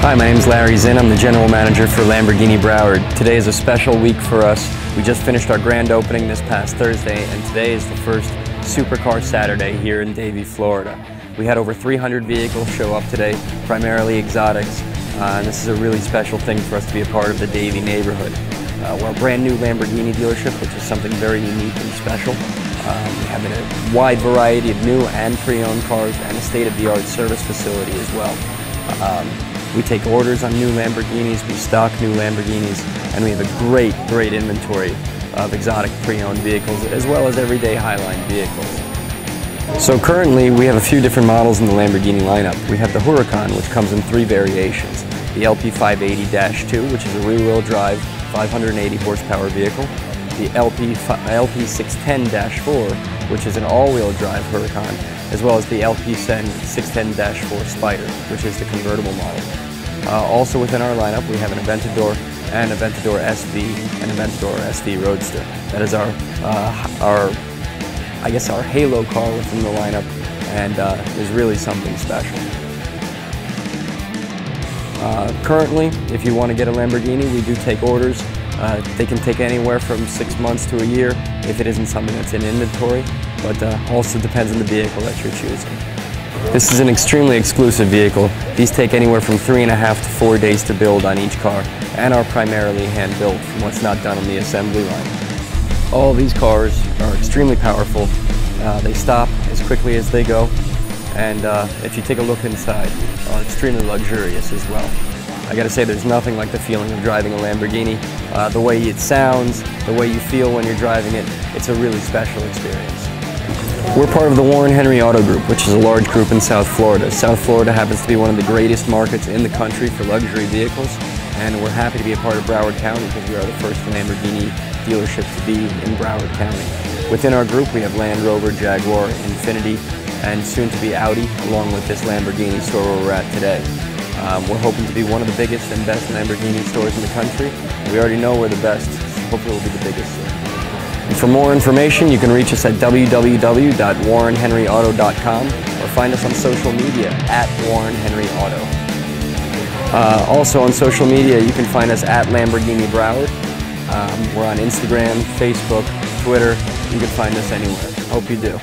Hi, my name is Larry Zinn. I'm the general manager for Lamborghini Broward. Today is a special week for us. We just finished our grand opening this past Thursday, and today is the first Supercar Saturday here in Davie, Florida. We had over 300 vehicles show up today, primarily exotics, uh, and this is a really special thing for us to be a part of the Davie neighborhood. Uh, we're a brand new Lamborghini dealership, which is something very unique and special. Um, we have a wide variety of new and pre-owned cars and a state-of-the-art service facility as well. Um, we take orders on new Lamborghinis, we stock new Lamborghinis, and we have a great, great inventory of exotic pre-owned vehicles as well as everyday Highline vehicles. So currently we have a few different models in the Lamborghini lineup. We have the Huracan, which comes in three variations. The LP580-2, which is a rear-wheel drive 580 horsepower vehicle. The LP, LP610-4, which is an all-wheel drive Huracan, as well as the LP610-4 Spider, which is the convertible model. Uh, also within our lineup, we have an Aventador and Aventador SV and Aventador SV Roadster. That is our, uh, our I guess our halo car within the lineup and uh, is really something special. Uh, currently, if you want to get a Lamborghini, we do take orders. Uh, they can take anywhere from six months to a year if it isn't something that's in inventory but uh, also depends on the vehicle that you're choosing. This is an extremely exclusive vehicle. These take anywhere from three and a half to four days to build on each car and are primarily hand-built from what's not done on the assembly line. All these cars are extremely powerful. Uh, they stop as quickly as they go and uh, if you take a look inside, are extremely luxurious as well. I gotta say there's nothing like the feeling of driving a Lamborghini. Uh, the way it sounds, the way you feel when you're driving it, it's a really special experience. We're part of the Warren Henry Auto Group, which is a large group in South Florida. South Florida happens to be one of the greatest markets in the country for luxury vehicles, and we're happy to be a part of Broward County because we are the first Lamborghini dealership to be in Broward County. Within our group, we have Land Rover, Jaguar, Infiniti, and soon to be Audi, along with this Lamborghini store where we're at today. Um, we're hoping to be one of the biggest and best Lamborghini stores in the country. We already know we're the best, so hopefully we'll be the biggest. For more information, you can reach us at www.warrenhenryauto.com or find us on social media at Warren Henry Auto. Uh, also on social media, you can find us at Lamborghini Broward. Um, we're on Instagram, Facebook, Twitter. You can find us anywhere. Hope you do.